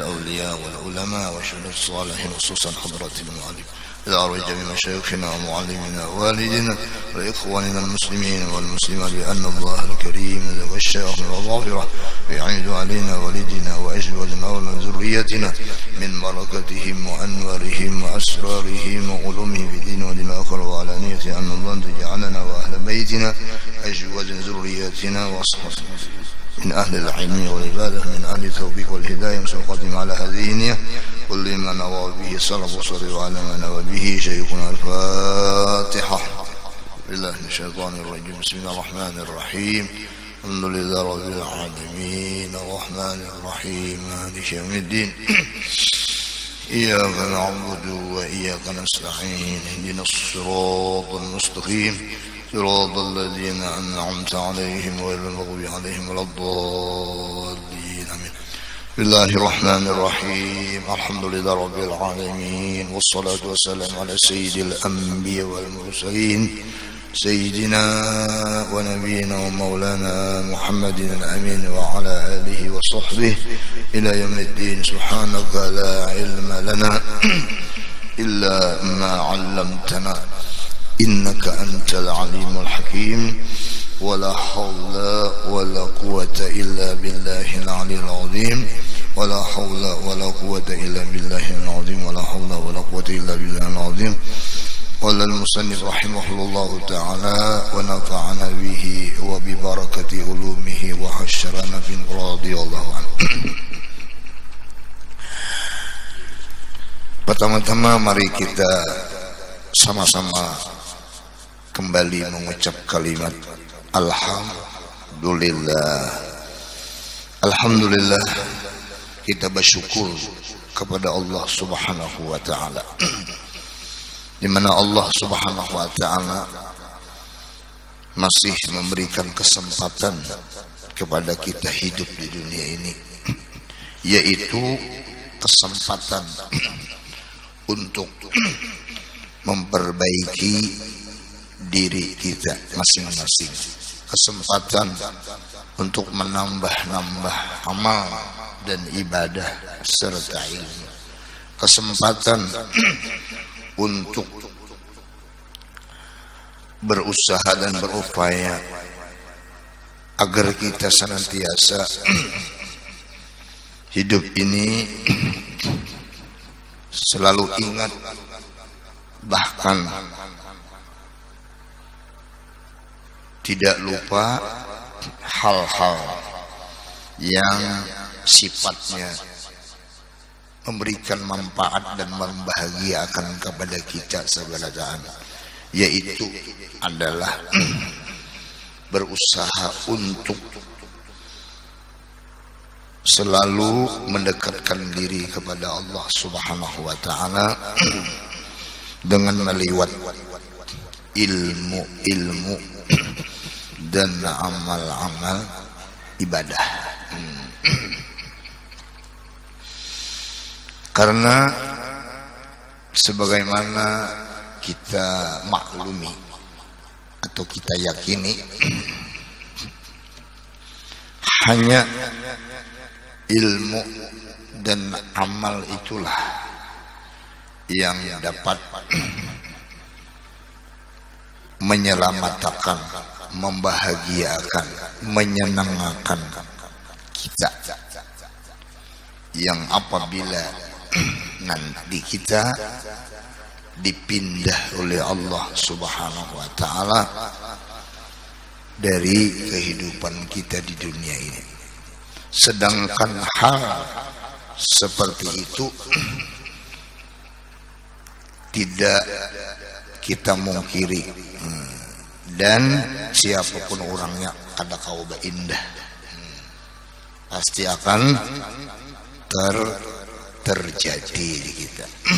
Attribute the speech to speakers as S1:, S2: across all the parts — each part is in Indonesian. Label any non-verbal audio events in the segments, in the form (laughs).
S1: الأولياء والعلماء وشهد الصالحين خصوصا حضرة المعلم إلى أرجى بمشايخنا ومعلمنا ووالدنا وإخواننا المسلمين والمسلمات بأن الله الكريم ذو الشيخ والغافرة يعيد علينا والدنا وأزواجنا وذريتنا من بركتهم وأنوارهم وأسرارهم وعلومهم في الدين والدين الآخر وعلى نية أن الله تجعلنا وأهل بيتنا أزواج ذريتنا وأصحابنا. من أهل العلم والعبادة من أهل التوفيق والهداية مسوقة على هذه النية. كل ما نوى به صلب وصلي وعلى ما نوى به شيخنا الفاتحة. من الشيطان الرجيم. بسم الله الرحمن الرحيم. الحمد لله رب العالمين. الرحمن الرحيم. مالك يوم الدين. إياك نعبد وإياك نستعين اهدنا الصراط المستقيم. صراط الذين أنعمت عليهم غير المغضوب عليهم ولا الضالين. آمين. بسم الله الرحمن الرحيم. الحمد لله رب العالمين والصلاة والسلام على سيد الأنبياء والمرسلين سيدنا ونبينا ومولانا محمد الأمين وعلى آله وصحبه إلى يوم الدين. سبحانك لا علم لنا (clears throat) إلا ما علمتنا. إنك أنت العليم الحكيم. ولا حول ولا قوة إلا بالله العلي العظيم. ولا حول ولا قوة إلا بالله العظيم. ولا حول ولا قوة إلا بالله العظيم. قال المصنف رحمه الله تعالى ونفعنا به وببركة علومه وحشرنا في رضي الله عنه Pertama-tama mari kita sama-sama kembali mengucap kalimat Alhamdulillah Alhamdulillah kita bersyukur kepada Allah subhanahu wa ta'ala di mana Allah subhanahu wa ta'ala masih memberikan kesempatan kepada kita hidup di dunia ini (clears throat) yaitu kesempatan (clears throat) untuk (clears throat) memperbaiki diri kita masing-masing. Kesempatan untuk menambah-nambah amal dan ibadah serta ilmu. Kesempatan untuk berusaha dan berupaya agar kita senantiasa (clears throat) hidup ini (clears throat) selalu ingat bahkan tidak lupa hal-hal yang sifatnya memberikan manfaat dan membahagiakan kepada kita jalan yaitu adalah (clears throat) berusaha untuk selalu mendekatkan diri kepada Allah Subhanahu wa taala (clears throat) dengan meliwat ilmu-ilmu (clears throat) dan amal-amal ibadah. Karena sebagaimana kita maklumi atau kita yakini hanya ilmu dan amal itulah yang dapat menyelamatkan, membahagiakan, menyenangkan kita. Yang apabila (clears throat) nanti kita dipindah oleh Allah Subhanahu wa taala dari kehidupan kita di dunia ini. Sedangkan hal seperti itu (clears throat) tidak kita mungkiri. Dan siapa pun orangnya ada kauba indah. Pasti akan ter terjadi di kita. (clears throat)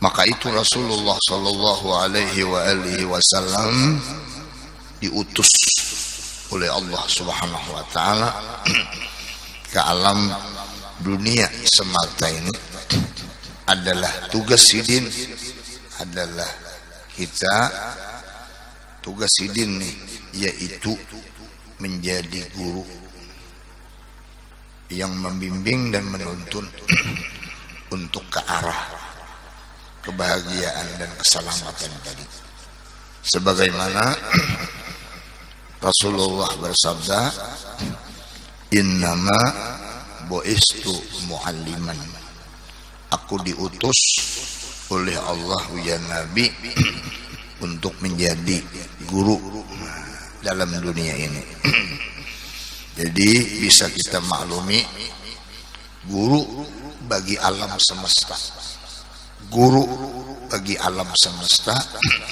S1: Maka itu Rasulullah Shallallahu Alaihi Wasallam diutus oleh Allah Subhanahu Wa Taala (clears throat) ke alam dunia semata ini adalah tugas sidin adalah kita tugas sidin nih yaitu menjadi guru yang membimbing dan menuntun (clears throat) untuk ke arah kebahagiaan dan keselamatan tadi. Sebagaimana (clears throat) Rasulullah bersabda, "Innama boistu mualliman." Aku diutus oleh Allah ya Nabi (clears throat) untuk menjadi guru dalam dunia ini. Jadi bisa kita maklumi guru bagi alam semesta. Guru bagi alam semesta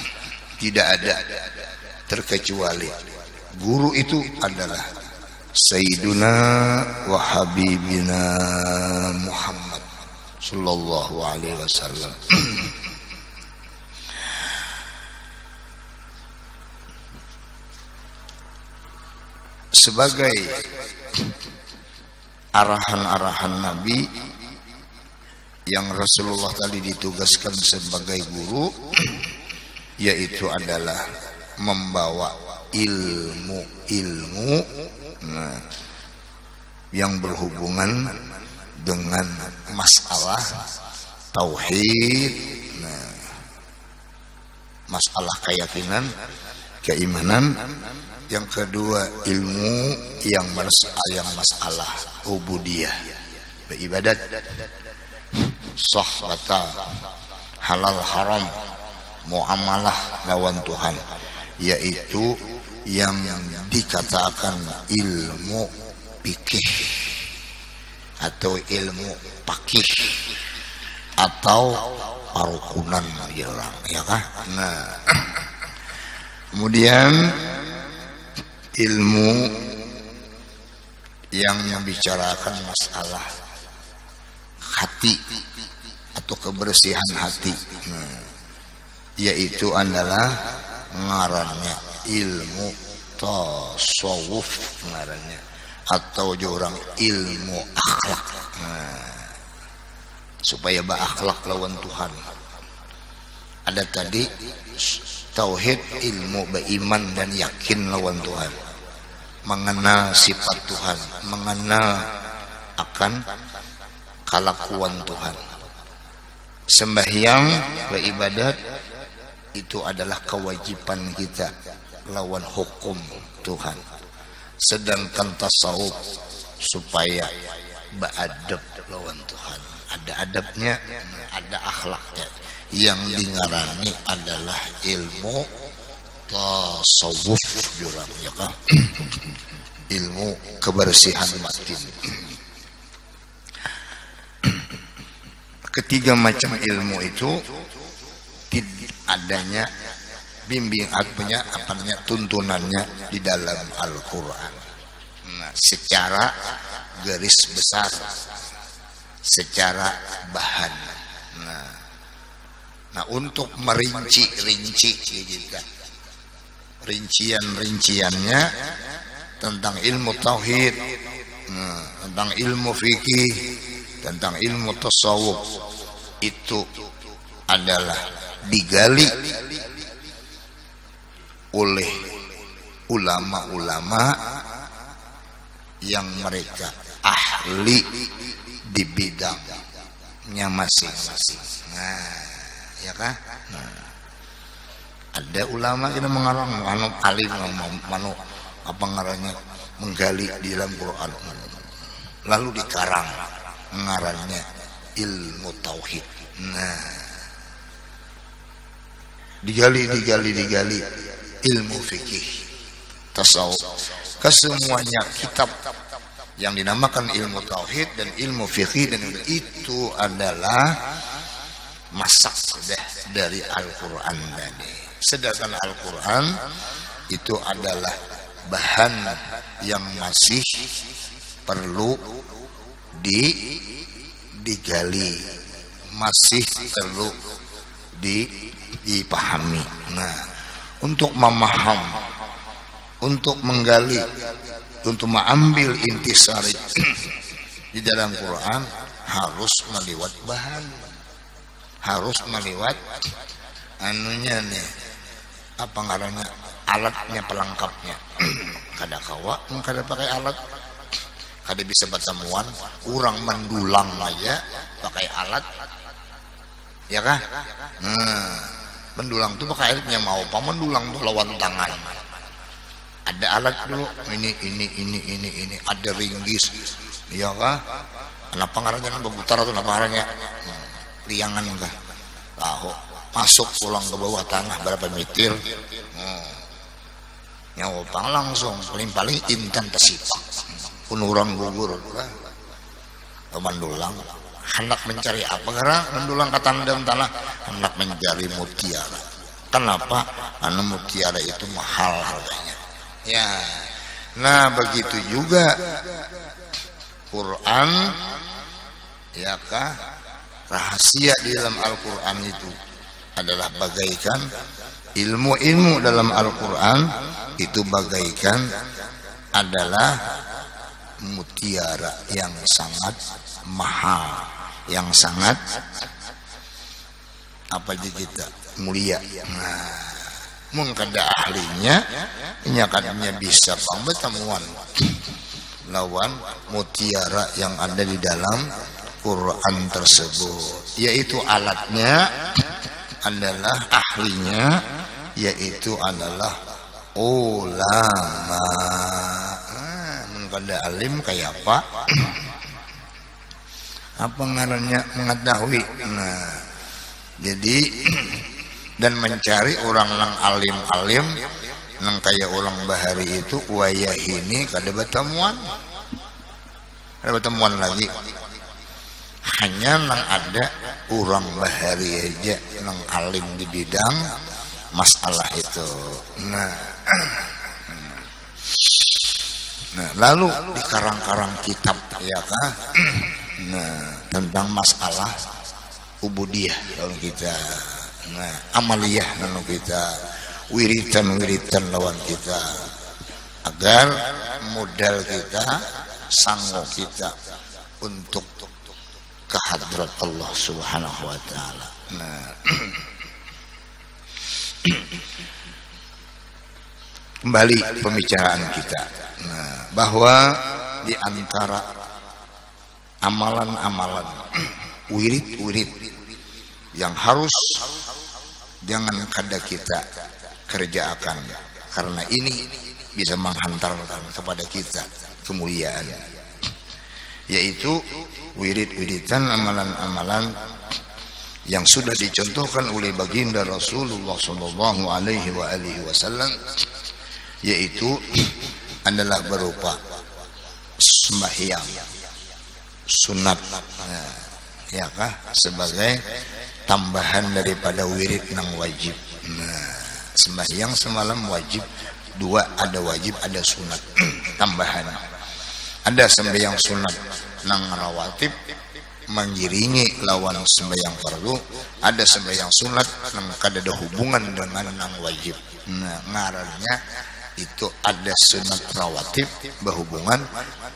S1: (clears throat) tidak ada terkecuali guru itu adalah Sayyiduna wa Habibina Muhammad sallallahu alaihi wasallam. (clears throat) sebagai arahan-arahan Nabi yang Rasulullah tadi ditugaskan sebagai guru yaitu adalah membawa ilmu-ilmu nah, yang berhubungan dengan masalah tauhid nah, masalah keyakinan keimanan yang kedua ilmu yang masalah yang masalah ubudiyah. Beribadat. Sahbata halal haram. Muamalah lawan Tuhan. Yaitu yang dikatakan ilmu pikih atau ilmu pakih atau parukunan ya ya kan nah (clears throat) kemudian ilmu yang membicarakan masalah hati atau kebersihan hati. Nah, yaitu adalah ngarannya ilmu tasawuf ngarannya. Atau orang ilmu akhlak. Nah, supaya berakhlak lawan Tuhan. Ada tadi tauhid ilmu beriman dan yakin lawan Tuhan mengenal sifat Tuhan, mengenal akan kelakuan Tuhan. Sembahyang beribadat itu adalah kewajiban kita lawan hukum Tuhan. Sedangkan tasawuf supaya beradab lawan Tuhan. Ada adabnya, ada akhlaknya. Yang dingarani adalah ilmu tasawuf jurang ya kan? (clears throat) Ilmu kebersihan batin (clears throat) ketiga macam ilmu itu tidak adanya bimbing punya apanya tuntunannya di dalam Al-Quran. Nah, secara garis besar secara bahan. Nah, nah untuk merinci-rinci gitu kan rincian-rinciannya tentang ilmu tauhid, nah, tentang ilmu fikih, tentang ilmu tasawuf itu adalah digali oleh ulama-ulama yang mereka ahli di bidangnya masing-masing. Nah, ya kan? Nah ada ulama kita mengarang anu alim manu apa ngarangnya menggali di dalam Quran. Lalu dikarang ngarangnya ilmu tauhid. Nah. Digali digali digali ilmu fikih tasawuf. Kesemuanya kitab yang dinamakan ilmu tauhid dan ilmu fikih dan itu adalah masak dari Al-Quran tadi Sedangkan Al-Quran itu adalah bahan yang masih perlu di digali, masih perlu di, dipahami. Nah, untuk memaham, untuk menggali, untuk mengambil intisari (clears throat) di dalam Quran harus meliwat bahan, harus meliwat anunya nih apa ngarannya alatnya pelengkapnya? (clears throat) Kada kawa kada pakai alat. Kada bisa bertemuan kurang mendulang aja pakai alat. Ya kah? Hmm. mendulang tuh pakai alatnya mau apa mendulang tuh lawan tangan? Ada alat dulu ini ini ini ini ini ada ringgis. Ya kah? Kenapa ngarannya berputar atau kenapa ngarannya hmm. liangan kah? Tahu masuk pulang ke bawah tanah berapa meter hmm. nyawa pang langsung paling-paling intan tersipak orang gugur mendulang hendak mencari apa? Karena mendulang kata dan tanah hendak mencari mutiara. Kenapa? Karena mutiara itu mahal harganya. Ya. Nah begitu juga Quran ya kah? Rahasia di dalam Al-Quran itu adalah bagaikan ilmu-ilmu dalam Al-Quran. Itu bagaikan adalah mutiara yang sangat mahal yang sangat apa aja kita? Mulia. Nah mungkin ada ahlinya nyakatnya bisa pembetemuan. Lawan mutiara yang ada di dalam Quran tersebut. Yaitu alatnya adalah ahlinya yaitu adalah ulama. Pada alim kayak apa? Apa ngarannya? Mengetahui. Nah jadi dan mencari orang yang alim-alim nang kayak orang bahari itu wayah ini kada bertemuan. Kada bertemuan lagi. Hanya nang ada orang bahari aja nang alim di bidang masalah itu. Nah. (clears throat) Nah, lalu di karang-karang kitab ya kan (clears throat) nah tentang masalah ubudiyah kalau kita. Nah amaliyah kalau kita. Wiritan-wiritan lawan kita. Agar modal kita sanggup kita untuk kehadrat Allah Subhanahu wa taala. Nah kembali pembicaraan kita nah, bahwa di antara amalan-amalan wirid-wirid yang harus jangan kada kita kerjakan karena ini bisa menghantarkan kepada kita kemuliaan yaitu wirid-wiridan amalan-amalan yang sudah dicontohkan oleh baginda Rasulullah Shallallahu Alaihi Wasallam yaitu adalah berupa sembahyang sunat nah, ya kah sebagai tambahan daripada wirid yang wajib. Nah, sembahyang semalam wajib dua ada wajib ada sunat (clears throat) tambahan. Ada sembahyang sunat nang rawatib mengiringi lawan sembahyang fardu ada sembahyang sunat nang kada ada hubungan dengan nang wajib. Nah ngarannya itu ada sunat rawatib berhubungan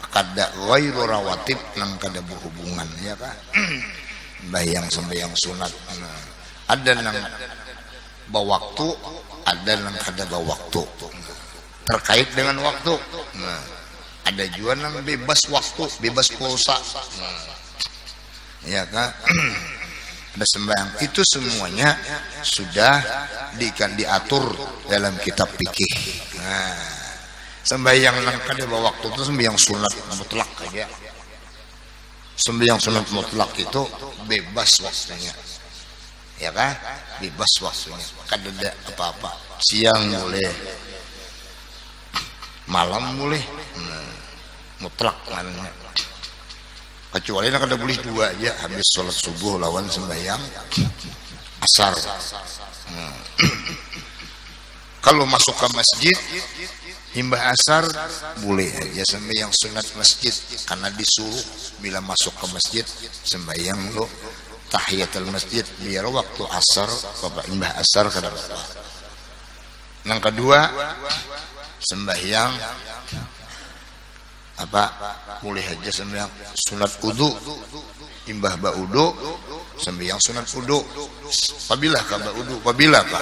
S1: kada ghairu rawatib nang kada berhubungan ya kan? (clears throat) Bayang sembahyang sunat. Nah, ada nang waktu ada nang kada waktu terkait dengan waktu. Nah, ada juga nang bebas waktu bebas pulsa. Ya kan (clears throat) ada sembahyang. Itu semuanya sudah di, diatur dalam kitab fikih. Nah sembahyang yang kada waktu itu sembahyang sunat mutlak aja. Sembahyang sunat mutlak itu bebas waktunya. Ya kan bebas waktunya. Kada ada apa-apa. Siang boleh malam boleh hmm, mutlak maknanya kecuali nak ada boleh dua aja habis sholat subuh lawan sembahyang. Asar. Hmm. (coughs) kalau masuk ke masjid himbah asar boleh. Aja sembahyang sunat masjid. Karena disuruh bila masuk ke masjid sembahyang lo. Tahiyatul masjid biar waktu asar bapak himbah asar kada yang kedua sembahyang. Apa? Mulai aja sembahyang. Sunat udu imbah ba udu sembahyang sunat udu apabila ka ba udu apabila ka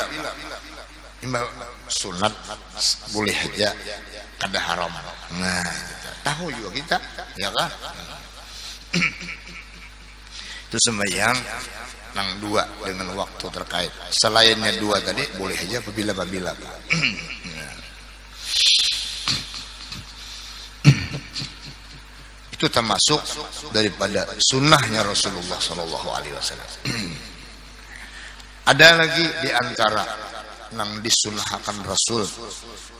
S1: imbah sunat boleh aja. Kada haram. Nah tahu juga kita. Ya kan itu sembahyang nang dua dengan waktu terkait. Selainnya dua tadi boleh aja apabila apabila itu termasuk daripada sunnahnya Rasulullah Shallallahu Alaihi Wasallam ada lagi di antara yang disunahkan Rasul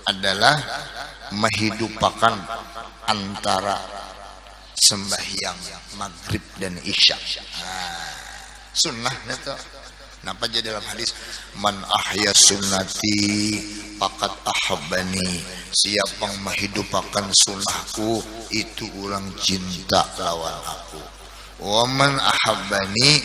S1: adalah menghidupakan antara sembahyang maghrib dan isya. Nah, sunnah itu. Jadi dalam hadis man ahya sunnati pakat ahabani siapa yang menghidupakan sunnahku itu orang cinta lawan aku. Waman ahabani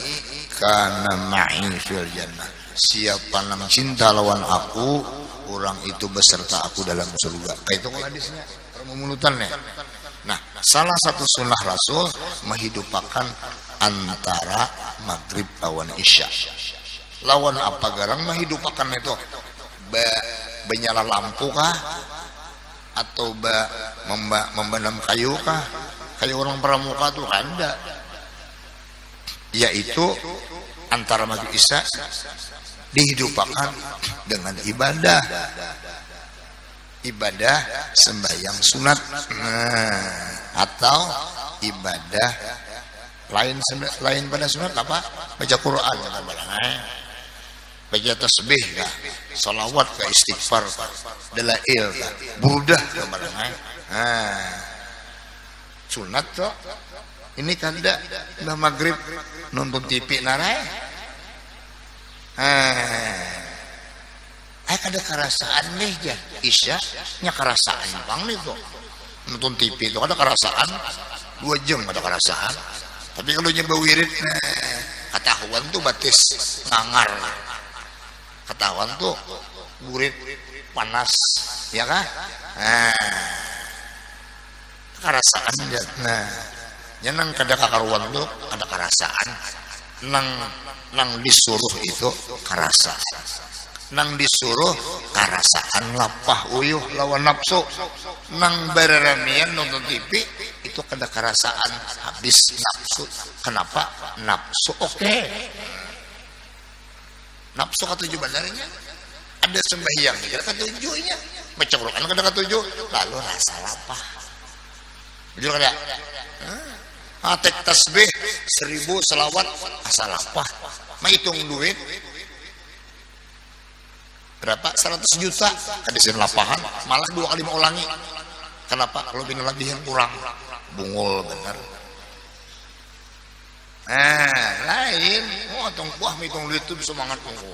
S1: karena ma'i fil jannah. Siapa yang cinta lawan aku orang itu beserta aku dalam surga. Kayak itu hadisnya permulutannya nah salah satu sunnah rasul menghidupakan antara maghrib lawan isya lawan apa garang menghidupakan itu? Be, benyala lampu kah? Atau be, memba, membenam kayu kah? Kayak orang pramuka tuh ada. Yaitu antara maghrib isya dihidupakan dengan ibadah. Ibadah sembahyang sunat. Nah, atau ibadah lain lain pada sunat apa? Baca Quran. ya, baca tasbih kah salawat kah istighfar kah dalail kah burdah kah nah sunat tuh ini tidak udah maghrib nonton TV narai ah. Eh ada kerasaan nih ya Isya nya kerasaan bang nih tuh nonton TV itu ada kerasaan. Dua jam ada kerasaan. Tapi kalau nyoba wirid nah, ketahuan tuh batis ngangar ketahuan tuh burit panas ya kan nah. Kerasaan ya nah nang kada kakaruan tuh ada kerasaan. Nang nang disuruh itu kerasa nang disuruh kerasaan lapah uyuh lawan nafsu. Nang bereramian nonton TV itu kada kerasaan. Habis nafsu. Kenapa? Nafsu oke. okay nafsu ketujuh bandarnya ada sembahyang kira ketujuhnya baca Quran kada ketujuh lalu rasa lapar betul kada Atek tasbih seribu selawat asal apa mah hitung duit. Berapa? 100 juta. Ada sini lapahan. Malah dua kali mau ulangi kenapa? Kalau bina lebih yang kurang. Bungul bener Nah, lain. Oh, tong buah hitung duit itu bisa mangat tunggu.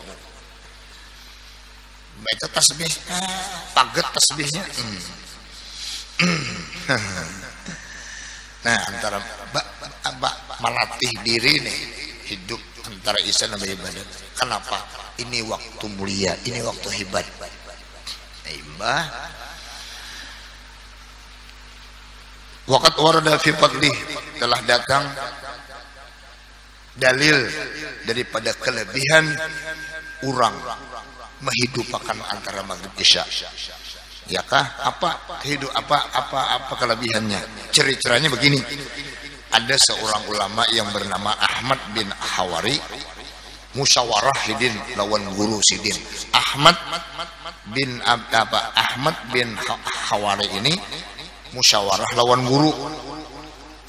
S1: Baca tasbih, paget tasbihnya. Hmm. nah, antara ba, ba, melatih diri nih hidup antara isya dan ibadah. Kenapa? Ini waktu mulia, ini waktu hebat. Imbah Wakat warada fi telah datang dalil daripada kelebihan orang menghidupkan antara maghrib isya. Ya kah? Apa hidup apa apa apa kelebihannya? Ceritanya begini. Ada seorang ulama yang bernama Ahmad bin Hawari musyawarah hidin lawan guru sidin. Ahmad bin apa Ahmad bin Hawari ini musyawarah lawan guru.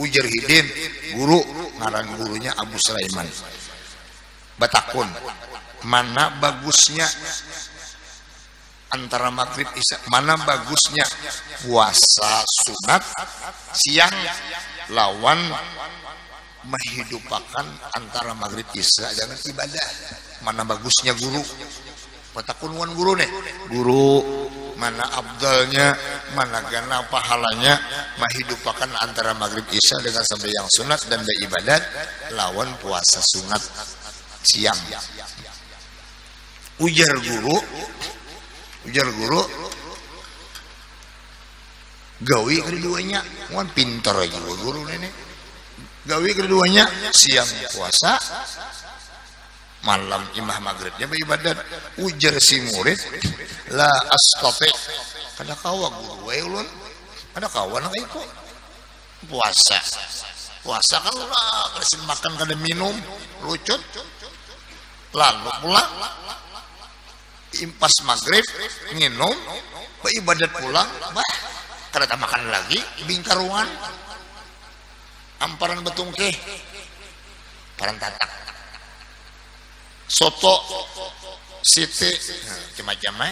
S1: Ujar hidin guru ngaran gurunya Abu Sulaiman. Batakun. Mana bagusnya antara maghrib isya? Mana bagusnya? Puasa sunat siang lawan menghidupakan antara maghrib isya dengan ibadah. Mana bagusnya guru? Batakun wan guru nih. Guru mana abdalnya, mana gana pahalanya, menghidupakan antara maghrib isya dengan yang sunat dan beribadat lawan puasa sunat siang. Ujar guru, ujar guru, gawi keduanya, wan pintar aja guru ini. Gawi keduanya siang puasa, malam imah maghribnya beribadat. Ujar si murid la astati kada kawa guru wae ulun. Kada kawan kayak kok puasa. Puasa kan lah kasih makan kada minum. Lucut. Lalu pulang impas maghrib minum ibadat pulang bah kada makan lagi bingkaruan. Amparan betungke paran tatak soto siti macam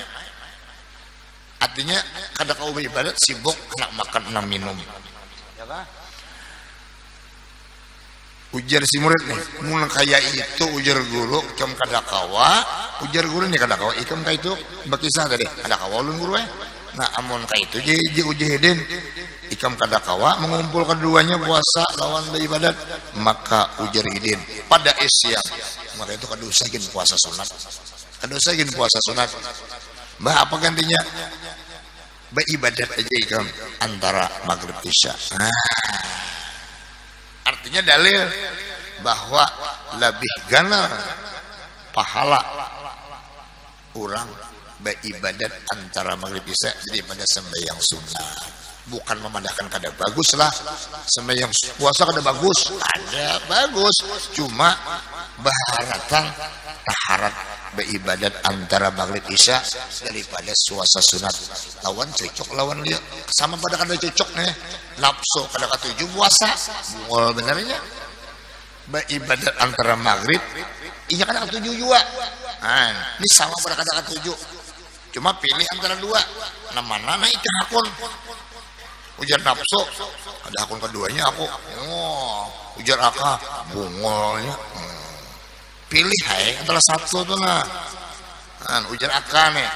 S1: artinya kada kau ibadat sibuk nak makan nak minum. Ujar si murid nih mun kaya itu ujar guru ikam kada kawa. Ujar guru nih kada kawa ikam kaya itu bakisah tadi. Kada kawa ulun guru eh nah amun kaya itu jadi ujihidin ikam kada kawa mengumpul keduanya puasa lawan ibadat maka ujar idin pada siang. Maka itu kada usahkin puasa sunat. Kada usahkin puasa sunat. Bah apa gantinya? Beribadat aja ikam antara maghrib isya. Nah artinya dalil bahwa lebih gana pahala orang beribadat antara maghrib isya daripada sembahyang sunnah. Bukan memandangkan kada bagus lah sembahyang puasa kada bagus ada bagus. Cuma baharatan taharat beribadat antara maghrib isya daripada suasa sunat. Lawan cocok lawan dia. Sama pada kada cocok nih nafsu kada ketujuh puasa bungol benernya beribadat antara maghrib iya kada ketujuh juga. Nah, ini sama pada kada ketujuh cuma pilih antara dua. Nah mana naik akun? Ujar nafsu. Ada akun keduanya aku. Oh ujar akal. Bungolnya. Hmm. Pilih hai. Antara satu tuh nah. Kan ujar akan ya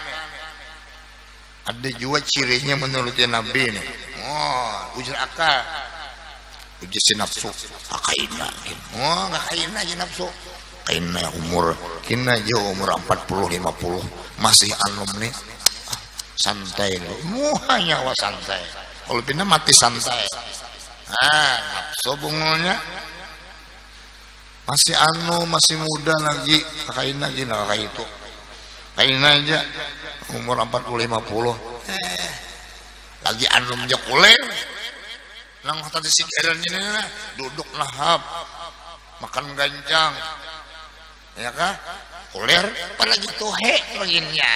S1: ada juga cirinya menurut Nabi nih. Oh ujar akal. Ujar si nafsu. Akaina oh nggak kaina aja nafsu kaina umur kina aja umur 40 50 masih anum nih ah, santai nih muhanya wa santai. Kalau pindah mati santai. Ah nafsu bungulnya. Masih anu masih muda lagi. Kakain lagi nah kakak itu. Kain aja. Umur 40 50 eh, lagi anu kulen nang tadi sigaran ini duduk lahap makan gancang ya kah? Kuler apalagi tuhe laginya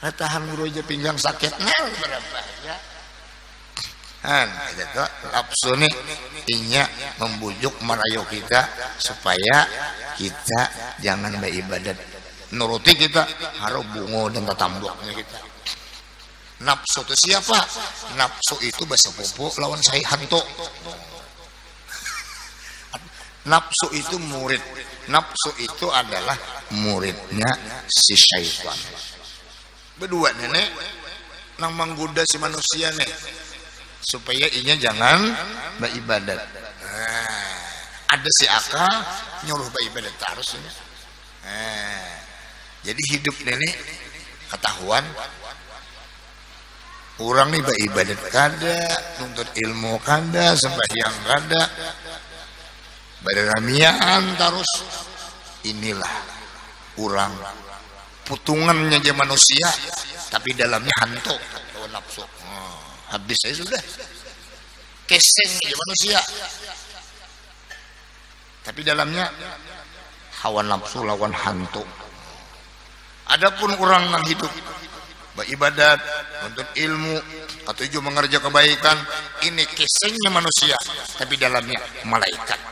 S1: eh. tahan guru aja pinggang sakit nah berapa ya. Han, itu nafsu nih inya membujuk merayu kita supaya kita jangan beribadat. Nuruti kita harus bungo dan tatambuknya kita. Nafsu itu siapa? Nafsu itu bahasa pupuk lawan saya hantu nafsu itu murid. Nafsu itu adalah muridnya si syaitan. Berdua nenek. Nang menggoda si manusia nih supaya inya jangan beribadat. Nah, ada si akal nyuruh beribadat terus ini nah, jadi hidup nenek ketahuan. Orang nih beribadat kada nuntut ilmu kada sembahyang kada beramian terus inilah orang putungannya aja manusia tapi dalamnya hantu. Atau nafsu. Habis saya sudah. Keseng ya manusia. Tapi dalamnya hawa nafsu lawan hantu. Adapun orang yang hidup beribadat untuk ilmu atau juga mengerja kebaikan ini kesengnya manusia tapi dalamnya malaikat.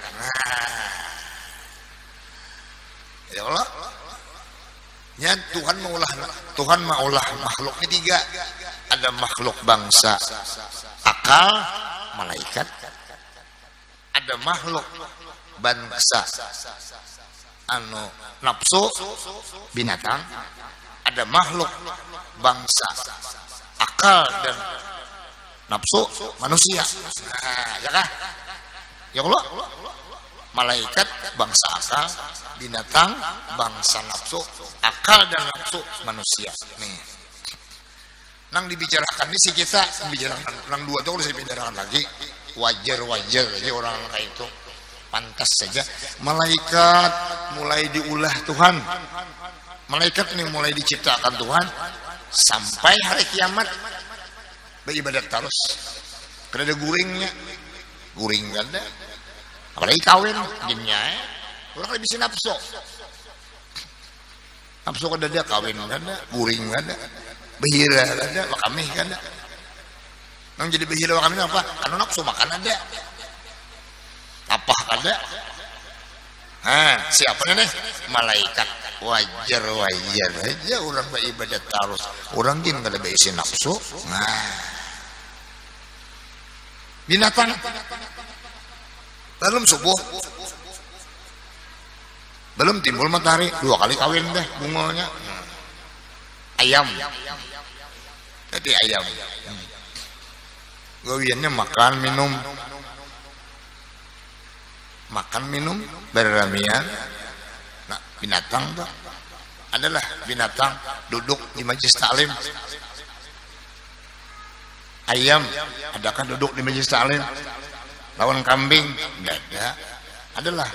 S1: Ya Allah. Ya Tuhan maulah Tuhan maulah makhluknya tiga. Ada makhluk bangsa akal malaikat. Ada makhluk bangsa anu nafsu binatang. Ada makhluk bangsa akal dan nafsu manusia. Nah, ya kah? Ya Allah malaikat bangsa akal binatang bangsa nafsu akal dan nafsu manusia. Nih. Nang dibicarakan ini sih kita membicarakan nang dua tuh saya bicarakan lagi. Wajar wajar aja orang kayak itu. Pantas saja. Malaikat mulai diulah Tuhan. Malaikat ini mulai diciptakan Tuhan sampai hari kiamat. Beribadat terus. Kada ada guringnya. Guring kada apalagi kawin dimnya eh. orang lebih nafsu nafsu kada ada kawin kada guring kada behira kada wakamih kada yang jadi behira wakamih apa karena nafsu makan ada apa kada Nah, siapa nih? Malaikat wajar wajar aja orang beribadat terus. Orang gini kada berisi nafsu. Nah, binatang belum subuh. Belum timbul matahari. Dua kali kawin deh bunganya. Ayam. Jadi ayam. Gawiannya makan minum. Makan minum. Berramian nah binatang tuh adalah binatang duduk di majlis taklim ayam. Adakah duduk di majlis taklim lawan kambing? Tidak ada adalah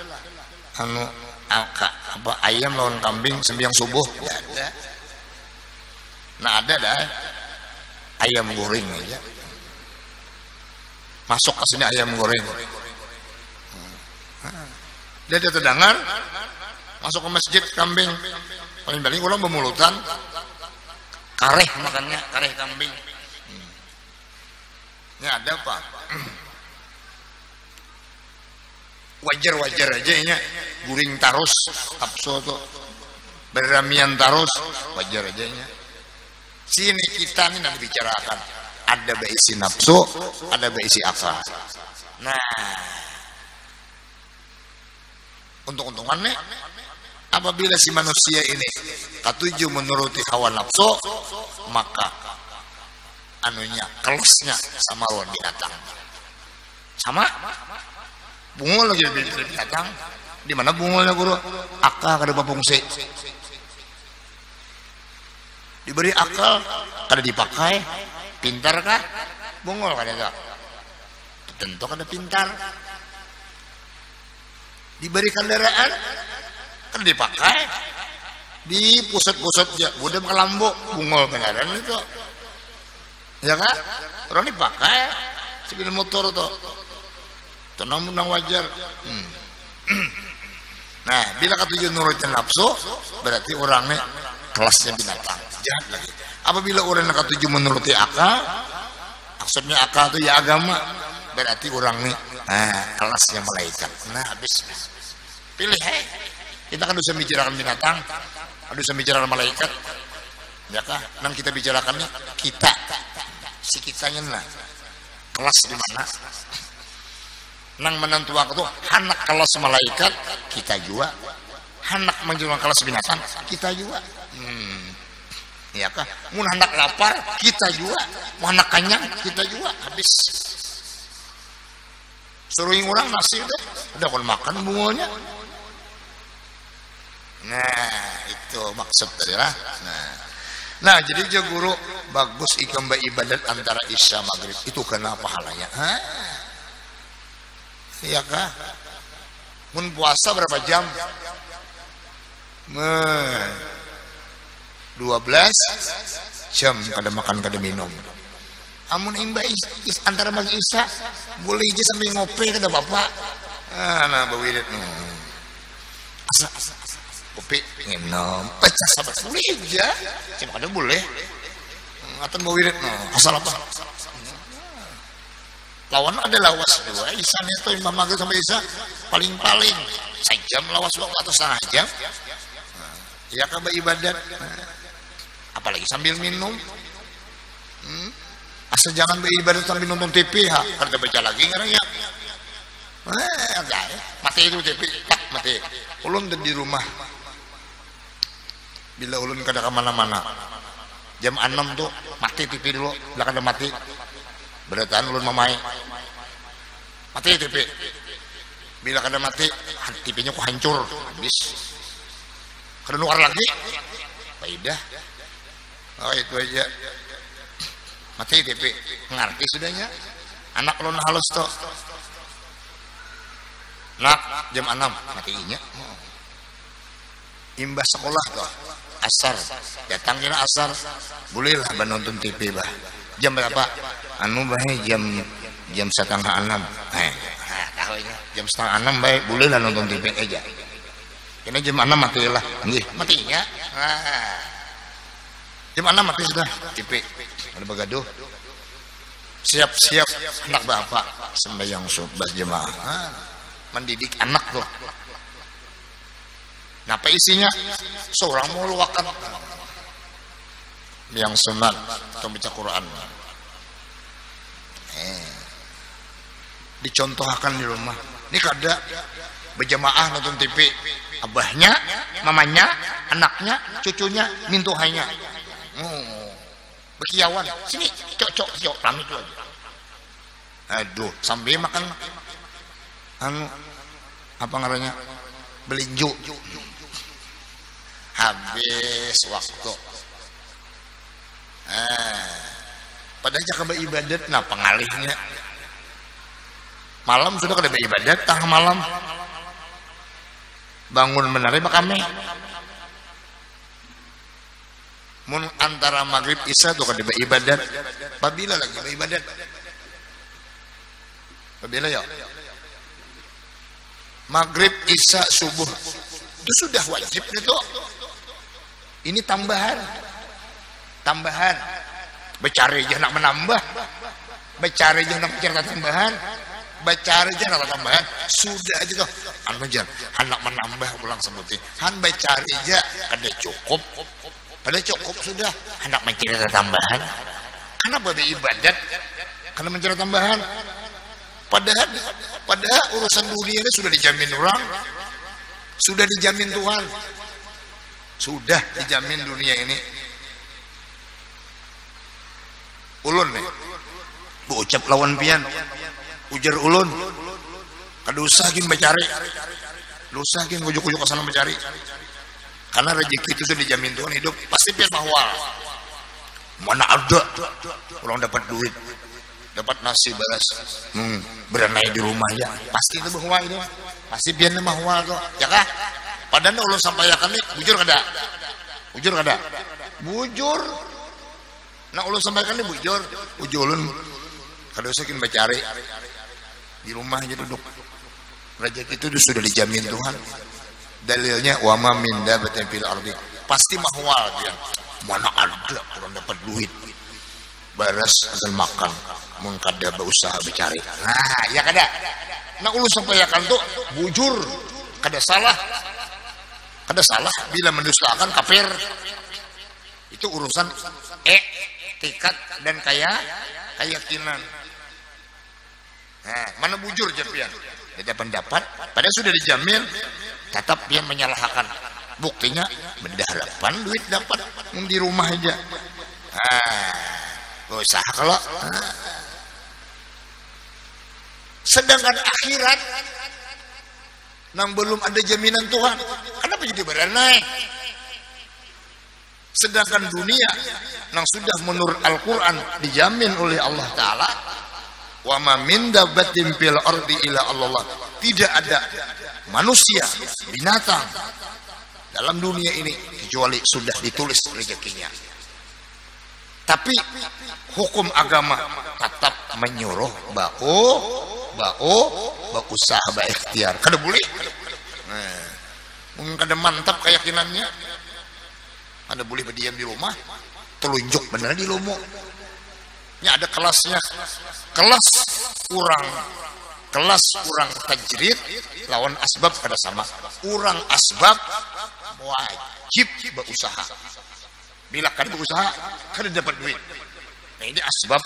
S1: anu angka apa ayam lawan kambing sembiang subuh? Tidak ada nah ada dah. Ayam goreng aja masuk ke sini ayam goreng. Dia dia terdengar masuk ke masjid kambing. Paling paling orang bermulutan. Kareh makannya kareh kambing. Ini ada apa wajar-wajar aja ini guring tarus kapso tuh beramian tarus wajar aja ini sini kita nih nanti bicarakan. Ada berisi nafsu ada berisi akal nah. Untung-untungannya apabila si manusia ini ketujuh menuruti hawa nafsu maka anunya kelusnya sama lawan binatang. Sama bungul lagi binatang di mana bungulnya guru? Akal kada berfungsi diberi akal kada dipakai. Pintar kah? Bungul kada itu. Tentu kada pintar. Diberi kendaraan kan dipakai. Di pusat-pusat ya udah kelambok bungol kendaraan itu. Ya kan orang dipakai sepeda motor tuh tenang menang wajar. Hmm. (clears throat) nah bila ketujuh nurutin nafsu berarti orangnya kelasnya binatang. Jahat lagi. Apabila orang yang ketujuh menuruti akal maksudnya akal itu ya agama berarti orang nih nah, kelasnya malaikat. Nah habis pilih hei. Kita kan bisa bicarakan binatang kan bisa bicarakan malaikat. Ya kah? Nang kita bicarakannya kita. Si kitanya nah kelas di mana nang menentu waktu anak kelas malaikat kita juga anak menjual kelas binatang kita juga hmm. ya kah? Mun anak lapar kita juga mau anak kenyang kita juga habis. Suruhin orang nasi udah udah kalau makan bunganya nah itu maksud tadi lah. Nah. Nah jadi aja guru bagus ikam ibadat antara isya maghrib. Itu kenapa halanya? Hah? Iya kah? Mun puasa berapa jam? Nah, 12 jam kada makan kada minum. Amun imba is, antara mag isa boleh aja sambil ngopi kata bapak ah nah bawirit hmm. asa, kopi minum pecah sabar boleh aja cuma ada boleh. Atau bawirit no asal apa lawan ada lawas dua isan itu imam maghrib sampai isa paling paling sejam lawas waktu atau setengah jam. Ya kabar ibadat apalagi sambil minum. Hmm? asal jangan beribadah sambil nonton TV ha. Karena baca lagi nggak ya? Eh enggak ya. Mati itu TV tak mati. Ulun di rumah. Bila ulun kada ke mana-mana. Jam 6 tuh mati TV dulu. Belakang ada mati berataan ulun mamai mati TV bila kada mati TV-nya kok hancur habis. Kada nuar lagi. Faidah oh itu aja. Mati TV ngerti sudahnya anak ulun halus tuh nak jam 6 matinya oh. imbas sekolah tuh asar. Datang kira asar. Bolehlah nonton TV bah. Jam berapa anu bah jam jam setengah enam. Eh, ya jam setengah enam baik boleh lah nonton TV aja. Ini jam enam mati lah. Matinya? Nah. jam enam mati sudah. TV ada begaduh. Siap-siap anak bapak sembahyang subuh jemaah. Nah, mendidik anak tuh nah apa isinya? Seorang mau luakan. Yang sunat atau baca Quran eh, dicontohkan di rumah. Ini kada. Berjamaah nonton TV abahnya mamanya anaknya cucunya mintuhanya oh, berkiawan. Sini cok cok cok. Kami itu aduh sambil makan. Anu apa ngarannya? Belinju. Habis waktu. Eh, padahal jangan beribadat nah pengalihnya. Malam sudah kada beribadat tah malam. Bangun menarik kami. Mun antara maghrib isya tuh kada beribadat babila lagi beribadat babila ya? Maghrib isya subuh. Itu sudah wajib itu. Ini tambahan. Tambahan bercari aja nak menambah. Bercari aja nak cerita tambahan. Bercari aja nak tambahan. Sudah aja tuh. Anu jan anak menambah ulang sebutin han bercari aja. Ada cukup. Ada cukup sudah. Anak mencari tambahan. Karena pada ibadat. Karena mencari tambahan. Padahal padahal urusan dunia ini sudah dijamin orang. Sudah dijamin Tuhan. Sudah dijamin dunia ini ulun nih. Bu ucap lawan pian. Ujar ulun. Kada usah gin mencari usah gin ujuk-ujuk ke sana mencari karena rezeki itu sudah dijamin Tuhan hidup pasti pian mahwal mana ada orang dapat duit dapat nasi beras hmm, berenai di rumah ya. Pasti itu bahwa itu pasti pian mahwal kok ya kah? Padahal ulun sampaikan nih bujur kada? Bujur kada? Bujur nah ulun sampaikan nih bujur bujur ulun kada usah kin bacari di rumah aja duduk. Rezeki itu sudah dijamin Tuhan. Dalilnya wa ma min dabatin fil ardi. Pasti mahwal dia. Mana ada orang dapat duit. Baras akan makan. Mun kada berusaha bercari nah ya? Kada nah ulun sampaikan tuh bujur kada salah. Kada salah. Bila mendustakan kafir. Itu urusan eh tikat dan kaya keyakinan. Nah, mana bujur jepian? Beda pendapat. Pada sudah dijamin tetap dia menyalahkan. Buktinya benda harapan duit dapat. Di rumah aja. Ah usaha kalau ah. sedangkan akhirat nang belum ada jaminan Tuhan kenapa jadi berenai sedangkan dunia yang sudah menurut Al-Quran dijamin oleh Allah Ta'ala wa ma min dabbatin fil ardi ila Allah. Tidak ada manusia binatang dalam dunia ini kecuali sudah ditulis rezekinya. Tapi hukum agama tetap menyuruh bau bau usaha bau ikhtiar. Kada boleh. Nah, mungkin kada mantap keyakinannya anda boleh berdiam di rumah telunjuk benar di lumuk ini ada kelasnya. Kelas kurang kelas kurang tajrid lawan asbab pada sama. Kurang asbab wajib berusaha. Bila kan berusaha kan dapat duit. Nah ini asbab.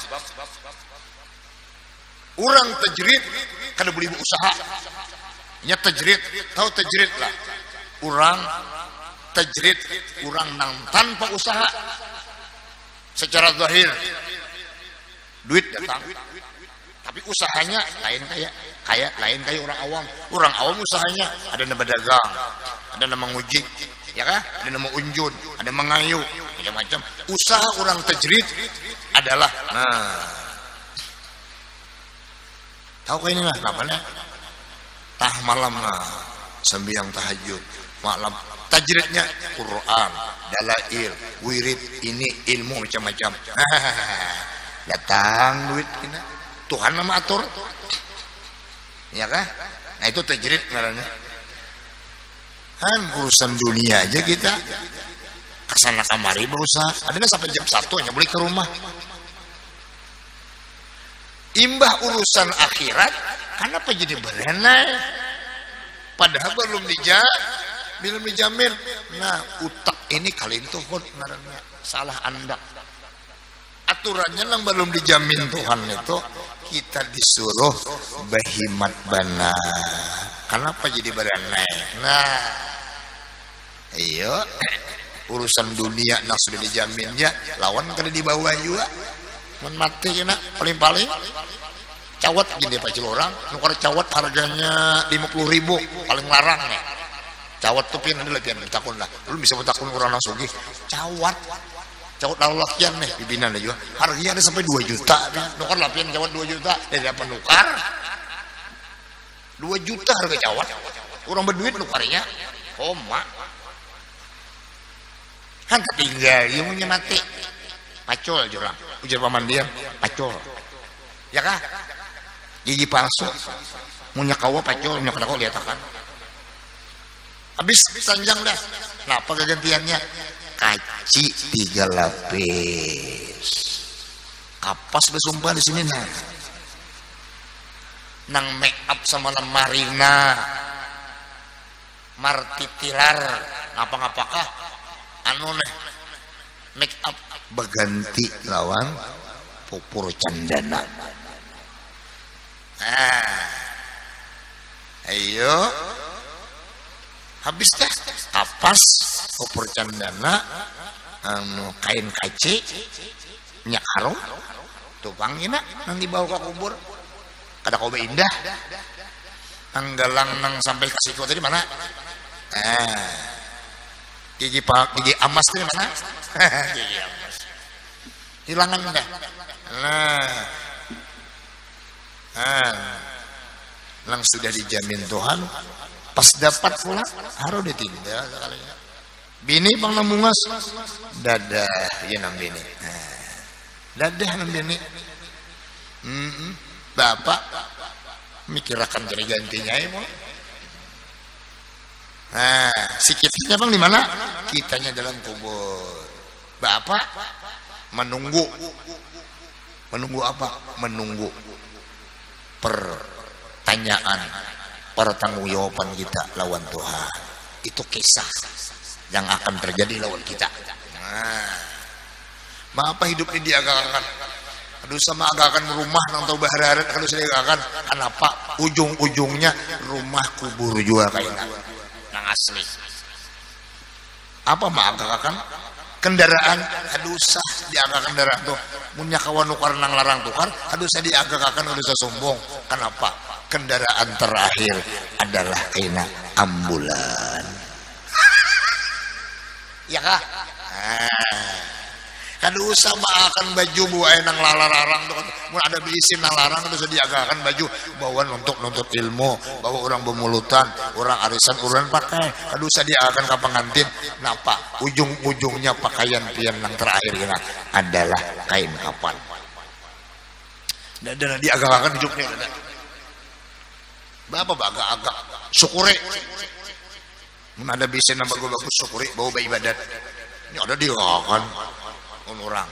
S1: Orang tajrid kan boleh berusaha. Nya tajrid tahu tajrid lah orang tajrid kurang nang tanpa usaha. Secara zahir duit datang. Tapi usahanya lain kayak kayak lain kayak orang awam. Orang awam usahanya ada nama dagang ada nama ngujik ya kan ada nama unjun ada mengayu macam-macam usaha orang tajrid adalah nah. Tahu kayak ini lah kapan tah malam nah. Sembiang tahajud malam tajridnya Quran dalail wirid ini ilmu macam-macam. (laughs) Datang duit kita Tuhan nama atur. Ya kan nah itu terjerit ngarannya kan urusan dunia aja kita. Ke sana kamari berusaha. Ada sampai jam satu hanya beli ke rumah? Imbah urusan akhirat kenapa jadi berenai padahal belum dija belum dijamin. Nah utak ini kali itu salah anda. Aturannya yang belum dijamin Tuhan itu. Kita disuruh behimat bana kenapa jadi berenai nah iya urusan dunia nah sudah dijaminnya lawan kada dibawa juga. Men mati ya paling-paling. Cawat gini Pak Cilorang nukar cawat harganya 50 ribu paling larang nih cawat tuh pian adalah pian takun lah. Lu bisa bertakun orang langsung gih cawat. Cawat lalu lakian nih pimpinan juga. Harganya ada sampai 2 juta nukar lah pian cawat 2 juta. Dari apa nukar? 2 juta harga cawat. Orang berduit nukarnya. Koma kan ketinggal ilmunya mati. Pacul jurang. Ujar paman dia pacul ya kah? Gigi palsu. Punya kawa pacul punya kau lihat kan habis sanjang dah. Apa gantiannya kaci tiga lapis. Kapas bersumpah di sini nah nang make up sama marina. Martitilar. Ngapa-ngapakah? Anu nih make up berganti lawan pupur candana nah ayo habis dah kapas pupur candana anu kain kaci minyak harum tukang ina nang dibawa ke kubur. Kada kau indah. Nang galang nang sampai ke situ tadi mana? Eh gigi pak gigi amas itu mana? (laughs) Gigi amas. Hilangan enggak nah. Nah lang sudah dijamin Tuhan pas dapat pula harus sekalinya bini bang namungas dadah ya nam bini nah, dadah nam bini bapak mikirakan jadi gantinya ya mau Nah, si kitanya bang di mana? Kitanya dalam kubur. Bapak menunggu. Menunggu apa? Menunggu pertanyaan, pertanggungjawaban kita lawan Tuhan. Itu kisah yang akan terjadi lawan kita. Nah, apa hidup ini diagakan? Aduh sama agakan rumah nang tau baharat kalau saya agakan kenapa ujung-ujungnya rumah kubur juga kayaknya yang asli. Apa mak akan kendaraan aduh sah diagak kendaraan tuh. Punya kawan nukar nang larang tukar aduh saya diagak akan udah sombong. Kenapa kendaraan terakhir adalah kena ambulan. (laughs) Ya kah? Nah. Kadu usah akan baju buah nang lalarang tuh mun ada biisin nang larang terus diagakan baju. Bawa untuk nuntut ilmu bawa orang bermulutan orang arisan orang pakai. Kadu usah diagakan ke pengantin. Napa ujung-ujungnya pakaian pian yang terakhir ya adalah kain kapan dan, diagakan hidupnya Bapak baga agak syukuri. Mun ada biisin nang bagus-bagus syukuri bawa ibadat ini ada diagakan orang.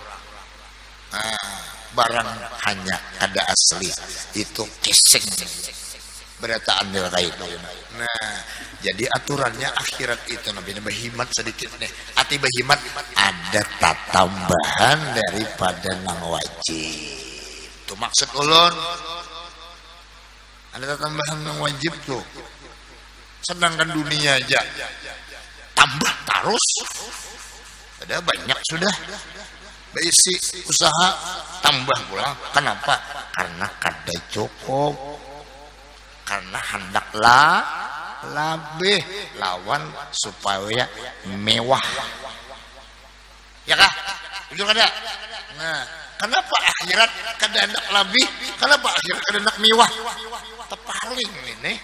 S1: Nah, barang hanya ada asli itu kising. Berataan nilai itu nah jadi aturannya akhirat itu nabi berhimat sedikit nih. Hati berhimat ada tambahan daripada nang wajib. Itu maksud ulun ada tambahan nang wajib tuh sedangkan dunia aja tambah terus. Ada banyak sudah. Berisi usaha tambah pula. Kenapa? Karena kada cukup. Karena hendaklah lebih lawan supaya mewah. Ya kah? Jujur kada nah kenapa akhirat kada hendak lebih kenapa akhirat kada hendak mewah tepaling ini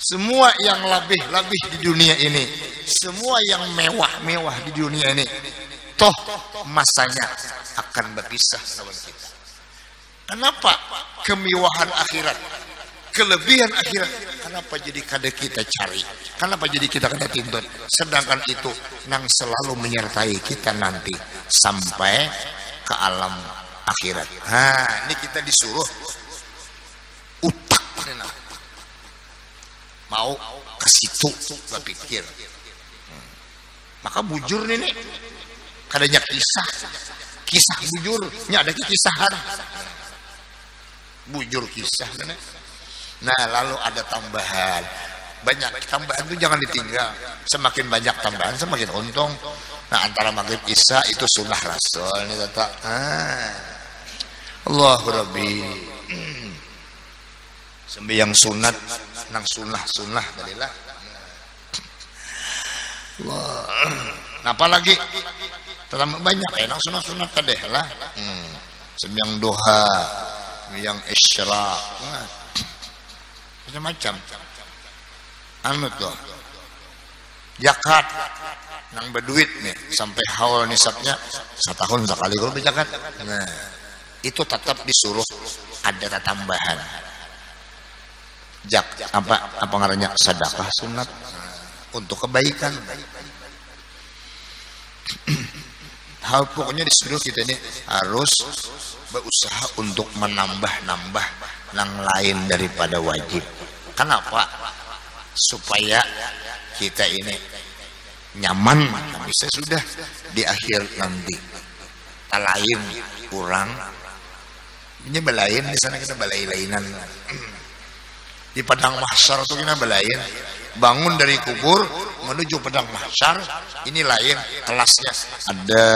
S1: semua yang lebih-lebih di dunia ini semua yang mewah-mewah di dunia ini toh masanya akan berpisah lawan kita
S2: Kenapa? Kemewahan akhirat. Kelebihan akhirat. Kenapa jadi kada kita cari? Kenapa jadi kita kada tuntut? Sedangkan itu yang selalu menyertai kita nanti sampai ke alam akhirat. Nah, ini kita disuruh utak mau ke situ berpikir. Hmm. Maka bujur nih nih. Kadanya kisah. Kisah bujur. Ini ada kisahan. Bujur kisah. Nih. Nah lalu ada tambahan. Banyak tambahan itu jangan ditinggal. Semakin banyak tambahan semakin untung. Nah antara maghrib isya itu sunnah rasul. Ini tata. Ah. Allahu Rabbi. Sembiang sunat nang sunnah sunnah tadilah. Allah. Nah, apalagi terlalu banyak eh nang sunat sunat tadi lah. Hmm. Sembiang doha, sembiang isyraq. Nah. Macam-macam. Anu tuh. Zakat nang berduit nih sampai haul nisabnya setahun sekali kalau berzakat. Nah, itu tetap disuruh ada tambahan. Jak apa apa ngarannya? Sedekah sunat. Untuk kebaikan. (clears throat) Hal pokoknya disuruh kita ini harus berusaha untuk menambah-nambah yang lain daripada wajib. Kenapa? Supaya kita ini nyaman bisa sudah di akhir nanti. Lain kurang. Ini belain di sana kita balai lainan. (clears throat) Di padang mahsyar itu kita belain. Bangun dari kubur menuju padang mahsyar ini lain kelasnya. Ada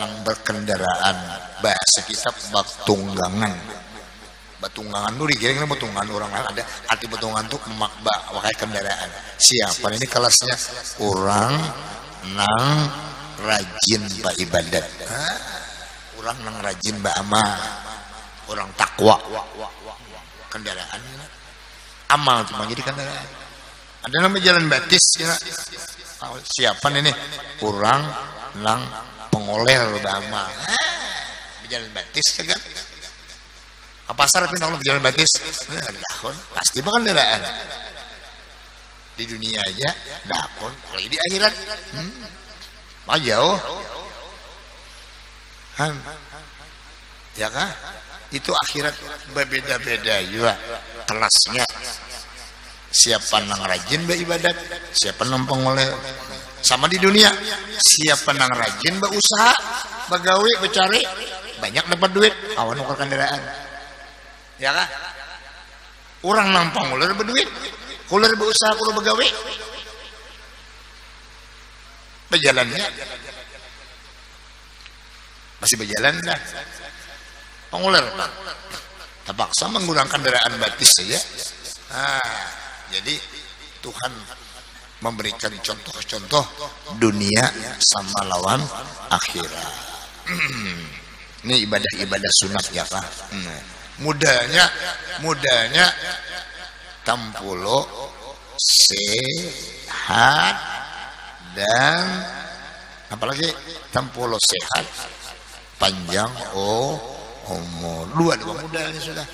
S2: yang berkendaraan bahasa kitab batunggangan batunggangan itu dikira batunggangan orang ada arti batunggangan itu makba pakai kendaraan. Siapa ini kelasnya orang nang rajin pak ibadat. Orang nang rajin mbak amal. Orang takwa. Kendaraan amal cuma jadi kendaraan. Ada nama jalan batis ya siapa ini kurang nang pengoler bama jalan batis kan ke pasar tapi kalau jalan batis dahon. Pasti bakal kendaraan di dunia aja dahon. Kalau di akhirat hmm, jauh kan ya kah? Itu akhirat berbeda-beda juga. Kelasnya. Siapa nang rajin beribadat siapa nang pengoleh. Sama di dunia. Siapa nang rajin berusaha begawe bercari banyak dapat duit. Awan ukur kendaraan ya kan orang nang pengoleh berduit. Kuler berusaha kuler begawe. Berjalannya. Masih berjalan dah. Penguler pak. Terpaksa menggunakan kendaraan batis saja ah, jadi Tuhan memberikan contoh-contoh dunia sama lawan akhirat. (clears throat) Ini ibadah-ibadah sunat ya pak. Hmm. Mudahnya mudahnya tampulo sehat dan apalagi tampulo sehat panjang oh umur. Dua dua muda ini sudah.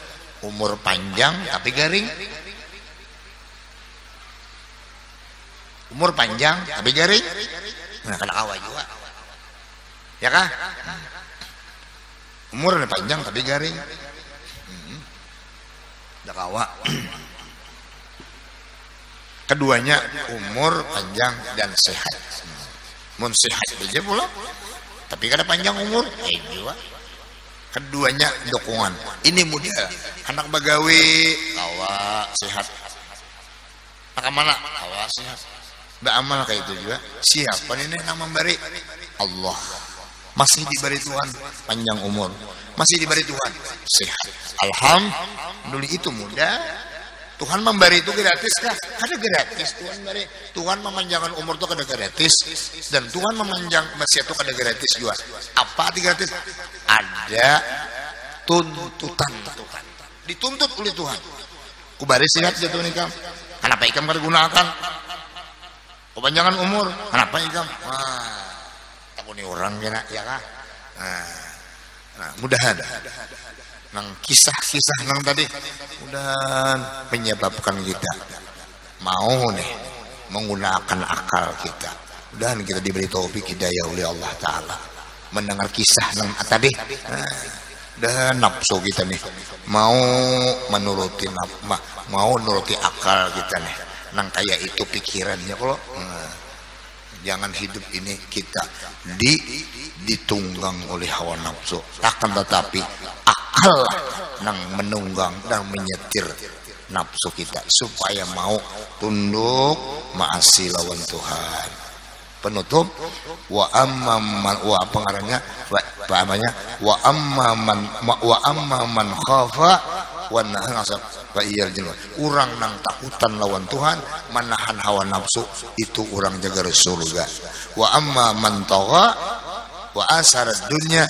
S2: Umur panjang tapi garing. Umur panjang tapi garing. Nah kena awal juga. Ya kah? Umur panjang tapi garing. Kawa keduanya umur panjang dan sehat. Mun sehat aja pula. Tapi kada panjang umur. Eh juga keduanya dukungan. Ini mudah anak bagawi kawa sehat. Anak mana? Kawa sehat. Mbak amal kayak itu juga. Siapa ini nama memberi Allah. Masih diberi Tuhan panjang umur masih diberi Tuhan sehat Alhamdulillah itu mudah Tuhan memberi itu gratis kah? Ada gratis Tuhan memberi. Tuhan memanjangkan umur itu ada gratis dan Tuhan memanjang masih itu ada gratis juga. Apa arti gratis? Ada tuntutan Tuhan. Dituntut oleh Tuhan. Kubari sehat jatuh nikah. Kenapa ikam kada gunakan? Kepanjangan umur. Kenapa ikam? Wah, takuni orang kena ya kah? Nah, nah mudahan. nang kisah-kisah nang tadi udah menyebabkan kita mau nih menggunakan akal kita. Dan kita diberi taufik hidayah oleh Allah Ta'ala. Mendengar kisah nang tadi nah, dan nafsu kita nih mau menuruti ma, mau menuruti akal kita nih. Nang kayak itu pikirannya kalau nah, jangan hidup ini kita di ditunggang oleh hawa nafsu. Akan tetapi akal nang menunggang dan menyetir nafsu kita. Supaya mau tunduk maasi lawan Tuhan. Penutup wa amma man wa pengarangnya wa, apa namanya? Wa amma man wa amma man khafa wa nahasa wa iyal urang nang takutan lawan Tuhan menahan hawa nafsu itu orang jaga surga wa amma man wa asar dunya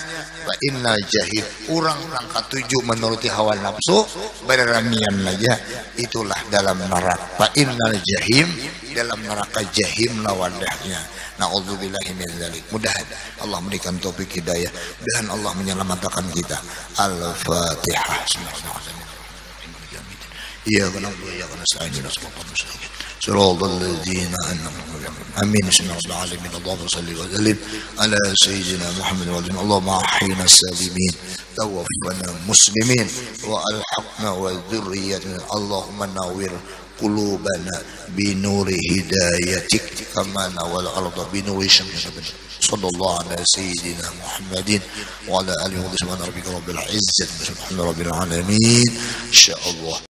S2: wa inna jahil orang orang ketujuh menuruti hawa nafsu beramian aja itulah dalam neraka wa innal jahim dalam neraka jahim lawadahnya Na'udzubillahi min dzalik. Mudahan Allah memberikan taufik hidayah. Mudahan Allah menyelamatkan kita. Al-Fatihah. Iya kana wa iya kana sa'in صراط الذين أنعمت آمين. بسم الله العالمين. اللهم صل وسلم على سيدنا محمد وعلى اللهم أحينا السالمين. توفنا مسلمين وألحقنا وذريتنا اللهم نور قلوبنا بنور هدايتك. كما نور الأرض بنور شمسك صلى الله على سيدنا محمد وعلى آله وصحبه ربك رب العزة. سبحان رب العالمين. إن شاء الله.